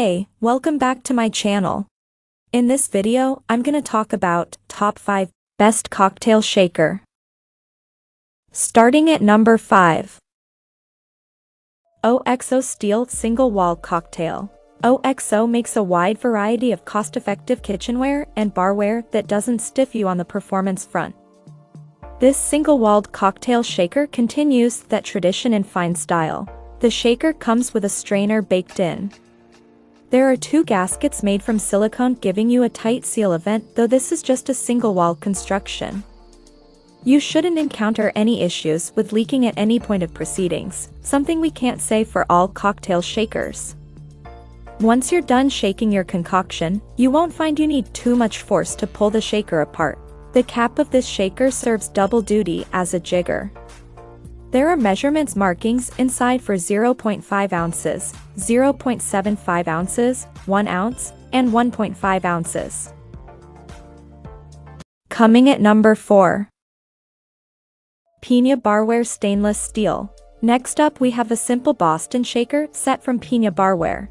Hey, welcome back to my channel. In this video, I'm gonna talk about top 5 best cocktail shaker. Starting at number 5. OXO Steel Single Wall Cocktail. OXO makes a wide variety of cost-effective kitchenware and barware that doesn't stiff you on the performance front. This single-walled cocktail shaker continues that tradition in fine style. The shaker comes with a strainer baked in. There are two gaskets made from silicone giving you a tight seal event though this is just a single wall construction. You shouldn't encounter any issues with leaking at any point of proceedings, something we can't say for all cocktail shakers. Once you're done shaking your concoction, you won't find you need too much force to pull the shaker apart. The cap of this shaker serves double duty as a jigger. There are measurements markings inside for 0.5 ounces, 0.75 ounces, 1 ounce, and 1.5 ounces. Coming at number 4. Piña Barware Stainless Steel. Next up we have a simple Boston shaker set from Piña Barware.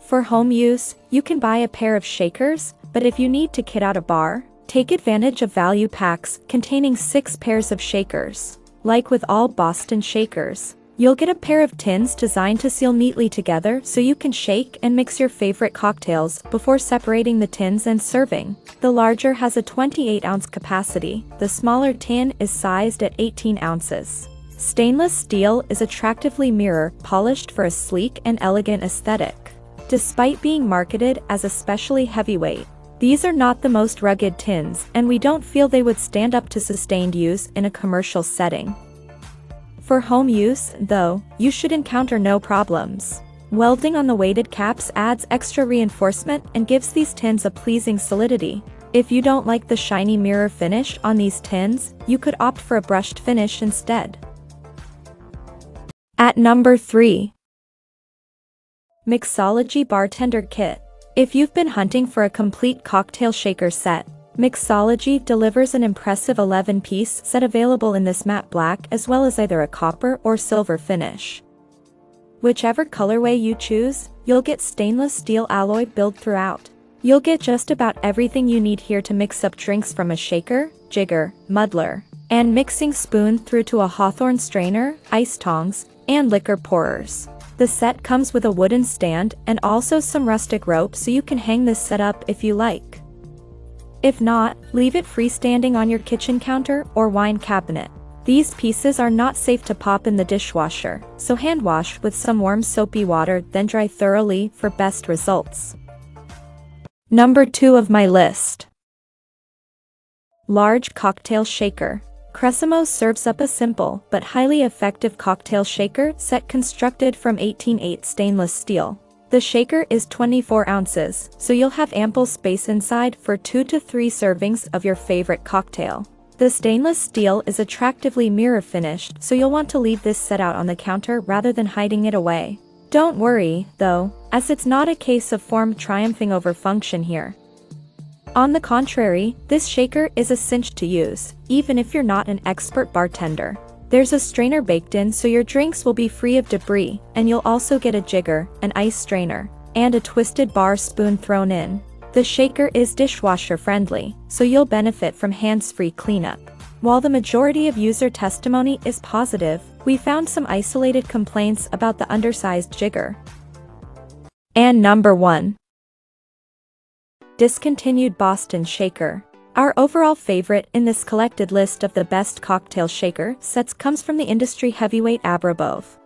For home use, you can buy a pair of shakers, but if you need to kit out a bar, take advantage of value packs containing 6 pairs of shakers. Like with all Boston shakers, you'll get a pair of tins designed to seal neatly together so you can shake and mix your favorite cocktails before separating the tins and serving. The larger has a 28 ounce capacity, the smaller tin is sized at 18 ounces. Stainless steel is attractively mirror polished for a sleek and elegant aesthetic. Despite being marketed as especially heavyweight, these are not the most rugged tins and we don't feel they would stand up to sustained use in a commercial setting. For home use, though, you should encounter no problems. Welding on the weighted caps adds extra reinforcement and gives these tins a pleasing solidity. If you don't like the shiny mirror finish on these tins, you could opt for a brushed finish instead. At number 3. Mixology Bartender Kit. If you've been hunting for a complete cocktail shaker set, Mixology delivers an impressive 11-piece set available in this matte black as well as either a copper or silver finish. Whichever colorway you choose, you'll get stainless steel alloy build throughout. You'll get just about everything you need here to mix up drinks from a shaker, jigger, muddler, and mixing spoon through to a hawthorn strainer, ice tongs, and liquor pourers. The set comes with a wooden stand and also some rustic rope so you can hang this set up if you like. If not, leave it freestanding on your kitchen counter or wine cabinet. These pieces are not safe to pop in the dishwasher, so hand wash with some warm soapy water then dry thoroughly for best results. Number 2 of my list. Large Cocktail Shaker. Cresimo serves up a simple but highly effective cocktail shaker set constructed from 18-8 stainless steel. The shaker is 24 ounces, so you'll have ample space inside for 2 to 3 servings of your favorite cocktail. The stainless steel is attractively mirror finished so you'll want to leave this set out on the counter rather than hiding it away. Don't worry, though, as it's not a case of form triumphing over function here. On the contrary, this shaker is a cinch to use, even if you're not an expert bartender. There's a strainer baked in so your drinks will be free of debris, and you'll also get a jigger, an ice strainer, and a twisted bar spoon thrown in. The shaker is dishwasher friendly, so you'll benefit from hands-free cleanup. While the majority of user testimony is positive, we found some isolated complaints about the undersized jigger. And number 1. Discontinued Boston Shaker. Our overall favorite in this collected list of the best cocktail shaker sets comes from the industry heavyweight A Bar Above.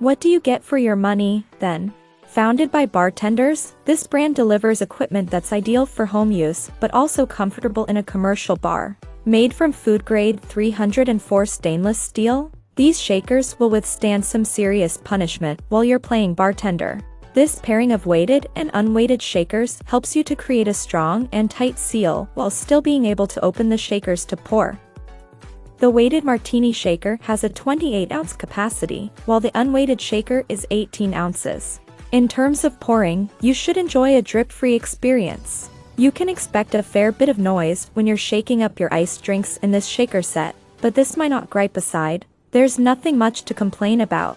What do you get for your money, then? Founded by bartenders, this brand delivers equipment that's ideal for home use but also comfortable in a commercial bar. Made from food-grade 304 stainless steel, these shakers will withstand some serious punishment while you're playing bartender. This pairing of weighted and unweighted shakers helps you to create a strong and tight seal while still being able to open the shakers to pour. The weighted martini shaker has a 28 ounce capacity, while the unweighted shaker is 18 ounces. In terms of pouring, you should enjoy a drip-free experience. You can expect a fair bit of noise when you're shaking up your iced drinks in this shaker set, but this might not gripe aside, there's nothing much to complain about.